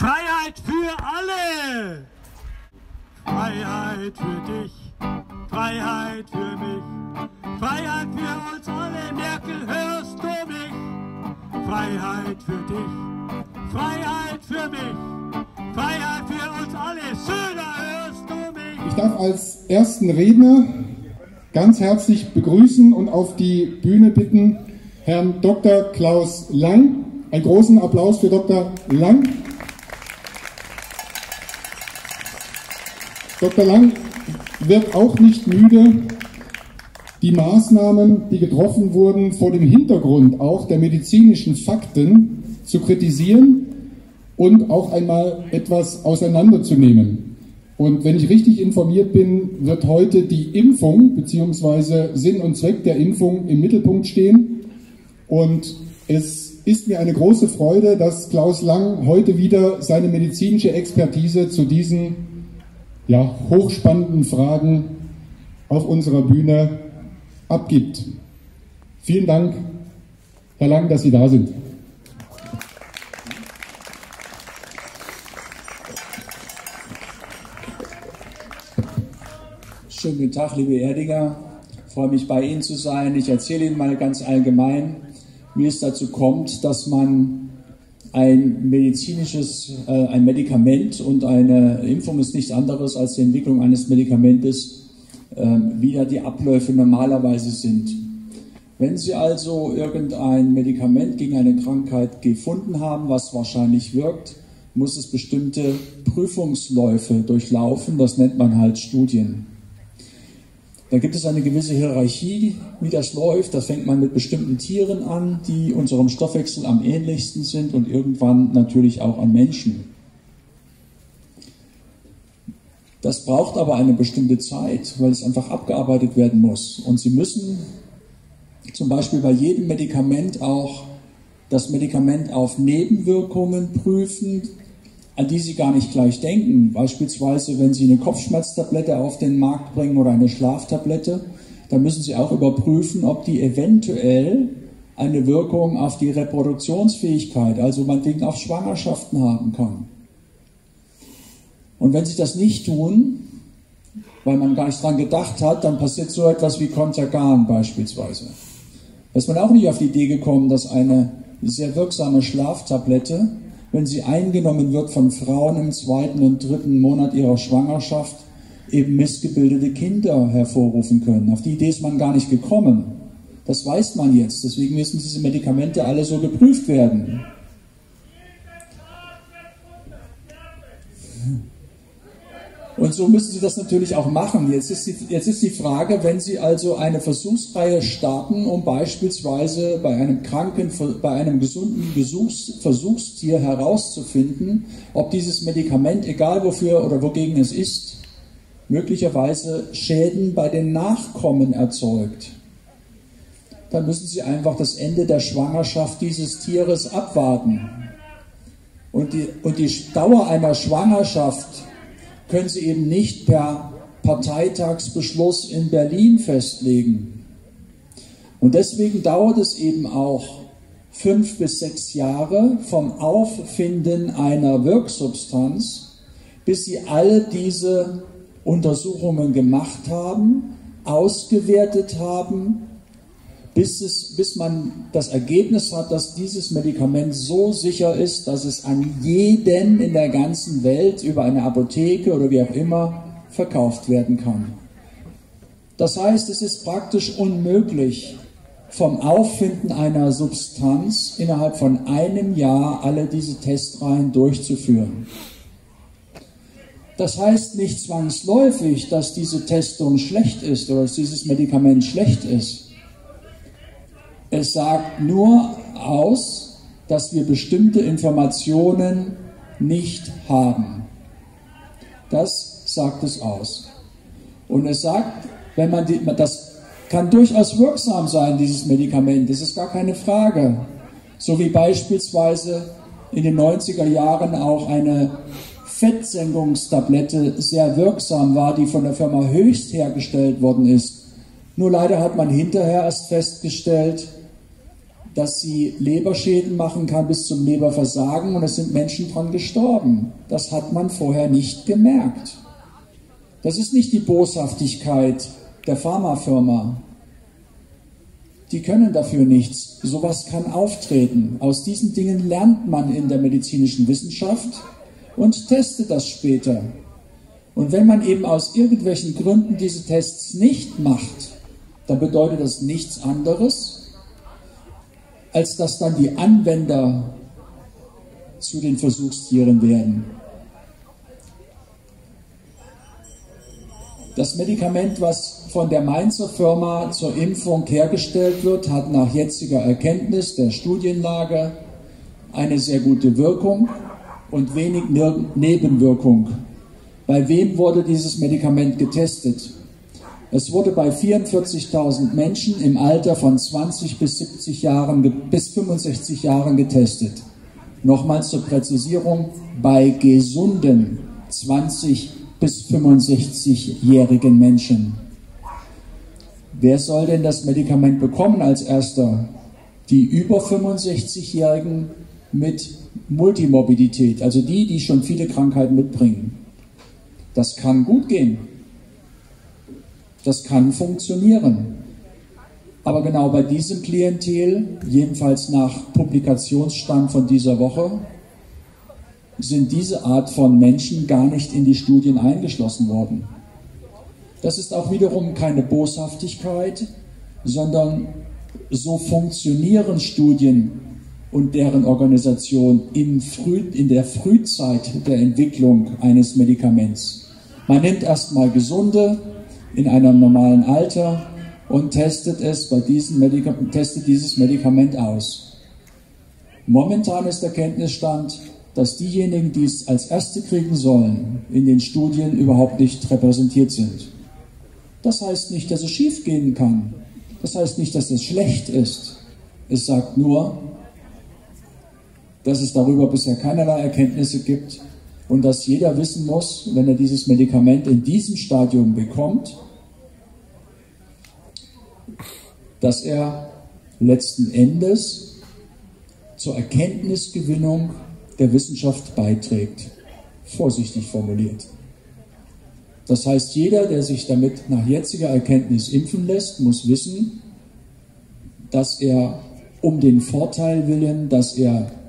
Freiheit für alle! Freiheit für dich, Freiheit für mich, Freiheit für uns alle, Merkel, hörst du mich? Freiheit für dich, Freiheit für mich, Freiheit für uns alle, Söder, hörst du mich? Ich darf als ersten Redner ganz herzlich begrüßen und auf die Bühne bitten Herrn Dr. Klaus Lang. Einen großen Applaus für Dr. Lang. Dr. Lang wird auch nicht müde, die Maßnahmen, die getroffen wurden, vor dem Hintergrund auch der medizinischen Fakten zu kritisieren und auch einmal etwas auseinanderzunehmen. Und wenn ich richtig informiert bin, wird heute die Impfung bzw. Sinn und Zweck der Impfung im Mittelpunkt stehen. Und es ist mir eine große Freude, dass Klaus Lang heute wieder seine medizinische Expertise zu diesen ja, hochspannenden Fragen auf unserer Bühne abgibt. Vielen Dank, Herr Lang, dass Sie da sind. Schönen guten Tag, liebe Erdinger. Ich freue mich, bei Ihnen zu sein. Ich erzähle Ihnen mal ganz allgemein, wie es dazu kommt, dass man ein medizinisches, äh, ein Medikament und eine Impfung ist nichts anderes als die Entwicklung eines Medikamentes, äh, wie da die Abläufe normalerweise sind. Wenn Sie also irgendein Medikament gegen eine Krankheit gefunden haben, was wahrscheinlich wirkt, muss es bestimmte Prüfungsläufe durchlaufen, das nennt man halt Studien. Da gibt es eine gewisse Hierarchie, wie das läuft. Da fängt man mit bestimmten Tieren an, die unserem Stoffwechsel am ähnlichsten sind und irgendwann natürlich auch an Menschen. Das braucht aber eine bestimmte Zeit, weil es einfach abgearbeitet werden muss. Und Sie müssen zum Beispiel bei jedem Medikament auch das Medikament auf Nebenwirkungen prüfen, an die Sie gar nicht gleich denken. Beispielsweise, wenn Sie eine Kopfschmerztablette auf den Markt bringen oder eine Schlaftablette, dann müssen Sie auch überprüfen, ob die eventuell eine Wirkung auf die Reproduktionsfähigkeit, also meinetwegen auf Schwangerschaften haben kann. Und wenn Sie das nicht tun, weil man gar nicht dran gedacht hat, dann passiert so etwas wie Contergan beispielsweise. Da ist man auch nicht auf die Idee gekommen, dass eine sehr wirksame Schlaftablette wenn sie eingenommen wird von Frauen im zweiten und dritten Monat ihrer Schwangerschaft, eben missgebildete Kinder hervorrufen können. Auf die Idee ist man gar nicht gekommen. Das weiß man jetzt. Deswegen müssen diese Medikamente alle so geprüft werden. Und so müssen Sie das natürlich auch machen. Jetzt ist, die, jetzt ist die Frage, wenn Sie also eine Versuchsreihe starten, um beispielsweise bei einem kranken, bei einem gesunden Besuchs, Versuchstier herauszufinden, ob dieses Medikament, egal wofür oder wogegen es ist, möglicherweise Schäden bei den Nachkommen erzeugt, dann müssen Sie einfach das Ende der Schwangerschaft dieses Tieres abwarten. Und die, und die Dauer einer Schwangerschaft können sie eben nicht per Parteitagsbeschluss in Berlin festlegen. Und deswegen dauert es eben auch fünf bis sechs Jahre vom Auffinden einer Wirksubstanz, bis sie alle diese Untersuchungen gemacht haben, ausgewertet haben bis, es, bis man das Ergebnis hat, dass dieses Medikament so sicher ist, dass es an jeden in der ganzen Welt über eine Apotheke oder wie auch immer verkauft werden kann. Das heißt, es ist praktisch unmöglich, vom Auffinden einer Substanz innerhalb von einem Jahr alle diese Testreihen durchzuführen. Das heißt nicht zwangsläufig, dass diese Testung schlecht ist oder dass dieses Medikament schlecht ist. Es sagt nur aus, dass wir bestimmte Informationen nicht haben. Das sagt es aus. Und es sagt, wenn man die, das kann durchaus wirksam sein, dieses Medikament, das ist gar keine Frage. So wie beispielsweise in den 90er Jahren auch eine Fettsenkungstablette sehr wirksam war, die von der Firma Höchst hergestellt worden ist. Nur leider hat man hinterher erst festgestellt, dass sie Leberschäden machen kann bis zum Leberversagen und es sind Menschen dran gestorben. Das hat man vorher nicht gemerkt. Das ist nicht die Boshaftigkeit der Pharmafirma. Die können dafür nichts. Sowas kann auftreten. Aus diesen Dingen lernt man in der medizinischen Wissenschaft und testet das später. Und wenn man eben aus irgendwelchen Gründen diese Tests nicht macht, dann bedeutet das nichts anderes, als dass dann die Anwender zu den Versuchstieren werden. Das Medikament, was von der Mainzer Firma zur Impfung hergestellt wird, hat nach jetziger Erkenntnis der Studienlage eine sehr gute Wirkung und wenig Nebenwirkung. Bei wem wurde dieses Medikament getestet? Es wurde bei 44.000 Menschen im Alter von 20 bis 70 Jahren bis 65 Jahren getestet. Nochmals zur Präzisierung, bei gesunden 20 bis 65-jährigen Menschen. Wer soll denn das Medikament bekommen als erster? Die über 65-Jährigen mit Multimorbidität, also die, die schon viele Krankheiten mitbringen. Das kann gut gehen. Das kann funktionieren. Aber genau bei diesem Klientel, jedenfalls nach Publikationsstand von dieser Woche, sind diese Art von Menschen gar nicht in die Studien eingeschlossen worden. Das ist auch wiederum keine Boshaftigkeit, sondern so funktionieren Studien und deren Organisation in, der Frühzeit der Entwicklung eines Medikaments. Man nimmt erstmal Gesunde in einem normalen Alter und testet, es bei diesem testet dieses Medikament aus. Momentan ist der Kenntnisstand, dass diejenigen, die es als Erste kriegen sollen, in den Studien überhaupt nicht repräsentiert sind. Das heißt nicht, dass es schiefgehen kann. Das heißt nicht, dass es schlecht ist. Es sagt nur, dass es darüber bisher keinerlei Erkenntnisse gibt und dass jeder wissen muss, wenn er dieses Medikament in diesem Stadium bekommt, dass er letzten Endes zur Erkenntnisgewinnung der Wissenschaft beiträgt. Vorsichtig formuliert. Das heißt, jeder, der sich damit nach jetziger Erkenntnis impfen lässt, muss wissen, dass er um den Vorteil willen, dass er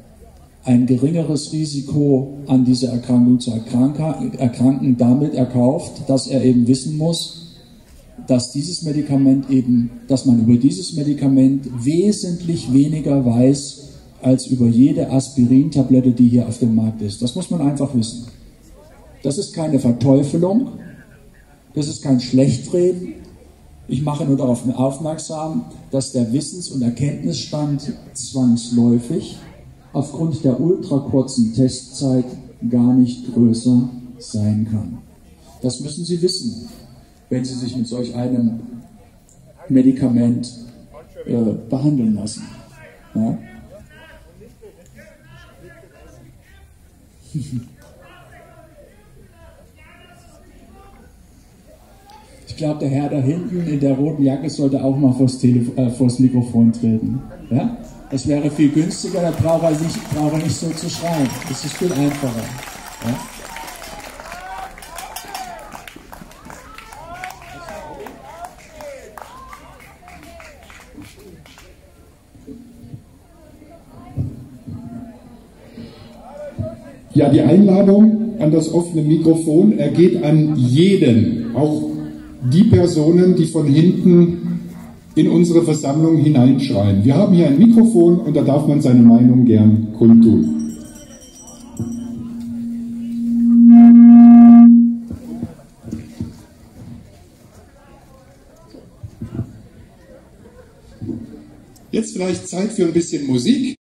ein geringeres Risiko an dieser Erkrankung zu erkranken, damit erkauft, dass er eben wissen muss, dass dieses Medikament eben, dass man über dieses Medikament wesentlich weniger weiß als über jede Aspirintablette, die hier auf dem Markt ist. Das muss man einfach wissen. Das ist keine Verteufelung, das ist kein Schlechtreden. Ich mache nur darauf aufmerksam, dass der Wissens- und Erkenntnisstand zwangsläufig aufgrund der ultrakurzen Testzeit gar nicht größer sein kann. Das müssen Sie wissen, wenn Sie sich mit solch einem Medikament äh, behandeln lassen. Ja? Ich glaube, der Herr da hinten in der roten Jacke sollte auch mal vors, Telef äh, vors Mikrofon treten. Ja? Das wäre viel günstiger, da braucht er nicht, braucht nicht so zu schreien. Das ist viel einfacher. Ja? Ja, die Einladung an das offene Mikrofon ergeht an jeden, auch die Personen, die von hinten in unsere Versammlung hineinschreien. Wir haben hier ein Mikrofon und da darf man seine Meinung gern kundtun. Jetzt vielleicht Zeit für ein bisschen Musik.